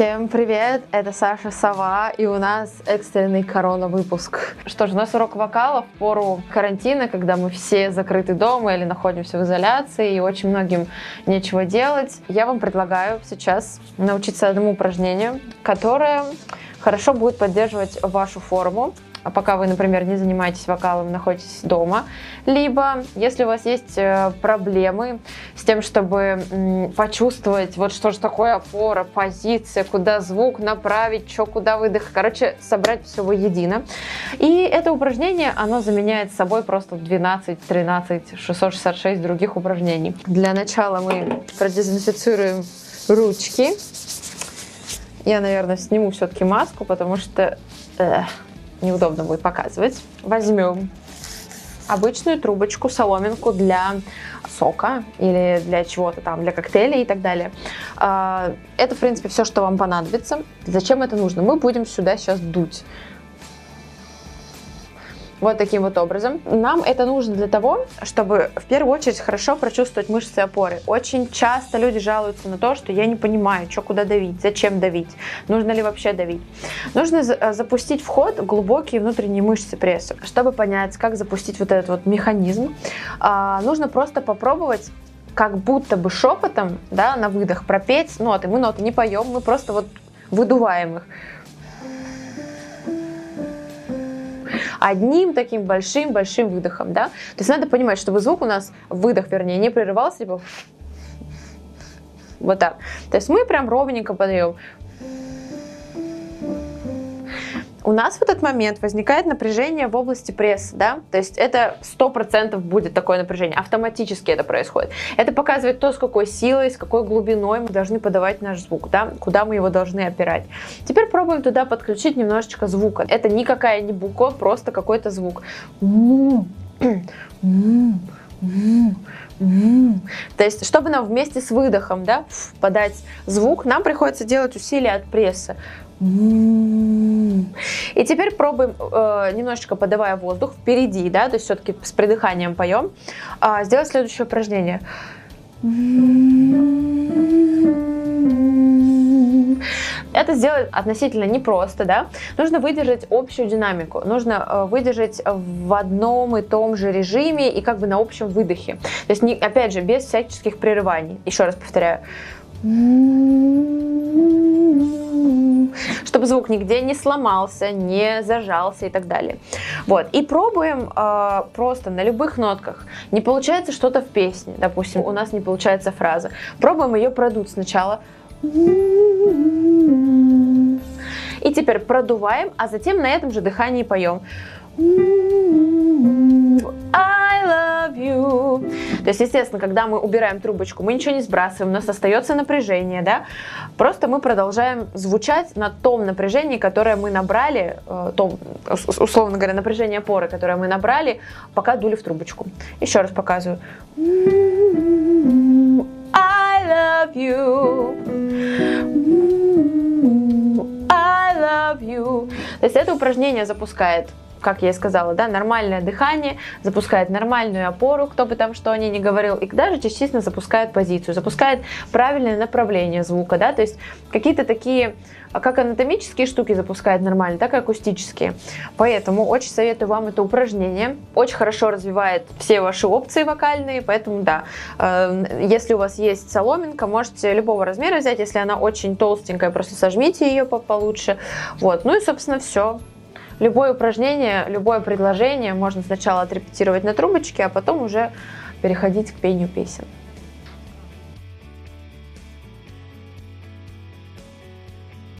Всем привет, это Саша Сова, и у нас экстренный корона-выпуск. Что ж, у нас урок вокала в пору карантина, когда мы все закрыты дома или находимся в изоляции, и очень многим нечего делать. Я вам предлагаю сейчас научиться одному упражнению, которое хорошо будет поддерживать вашу форму, а пока вы, например, не занимаетесь вокалом, находитесь дома, либо если у вас есть э, проблемы с тем, чтобы почувствовать, вот что же такое опора, позиция, куда звук направить, что куда выдох, короче, собрать все воедино. И это упражнение, оно заменяет собой просто 12, 13, 666 других упражнений. Для начала мы продезинфицируем ручки. Я, наверное, сниму все-таки маску, потому что... Эх неудобно будет показывать. Возьмем обычную трубочку, соломинку для сока или для чего-то там, для коктейля и так далее. А, это, в принципе, все, что вам понадобится. Зачем это нужно? Мы будем сюда сейчас дуть. Вот таким вот образом. Нам это нужно для того, чтобы в первую очередь хорошо прочувствовать мышцы опоры. Очень часто люди жалуются на то, что я не понимаю, что куда давить, зачем давить, нужно ли вообще давить. Нужно э, запустить в ход глубокие внутренние мышцы пресса. Чтобы понять, как запустить вот этот вот механизм, а, нужно просто попробовать как будто бы шепотом, да, на выдох пропеть ноты. Мы ноты не поем, мы просто вот выдуваем их. Одним таким большим-большим выдохом, да. То есть надо понимать, чтобы звук у нас, выдох, вернее, не прерывался, либо вот так. То есть мы прям ровненько подаем у нас в этот момент возникает напряжение в области пресса, да, то есть это 100% будет такое напряжение, автоматически это происходит. Это показывает то, с какой силой, с какой глубиной мы должны подавать наш звук, да, куда мы его должны опирать. Теперь пробуем туда подключить немножечко звука. Это никакая не буква, просто какой-то звук. То есть, чтобы нам вместе с выдохом да, подать звук, нам приходится делать усилия от пресса. И теперь пробуем, э, немножечко подавая воздух впереди, да, то есть все-таки с придыханием поем, э, сделать следующее упражнение. Это сделать относительно непросто, да. Нужно выдержать общую динамику, нужно э, выдержать в одном и том же режиме и как бы на общем выдохе. То есть, опять же, без всяческих прерываний. Еще раз повторяю чтобы звук нигде не сломался, не зажался и так далее. Вот. И пробуем э, просто на любых нотках. Не получается что-то в песне, допустим, у нас не получается фраза. Пробуем ее продуть сначала. И теперь продуваем, а затем на этом же дыхании поем. I love you. То есть, естественно, когда мы убираем трубочку, мы ничего не сбрасываем, у нас остается напряжение, да? Просто мы продолжаем звучать на том напряжении, которое мы набрали, э, том, условно говоря, напряжение опоры, которое мы набрали, пока дули в трубочку. Еще раз показываю. I love you. I love you. То есть это упражнение запускает как я и сказала, да, нормальное дыхание, запускает нормальную опору, кто бы там что ней не говорил, и даже частично запускает позицию, запускает правильное направление звука, да, то есть какие-то такие, как анатомические штуки запускает нормально, так и акустические. Поэтому очень советую вам это упражнение, очень хорошо развивает все ваши опции вокальные, поэтому да, э, если у вас есть соломинка, можете любого размера взять, если она очень толстенькая, просто сожмите ее получше, вот, ну и собственно все. Любое упражнение, любое предложение можно сначала отрепетировать на трубочке, а потом уже переходить к пению песен.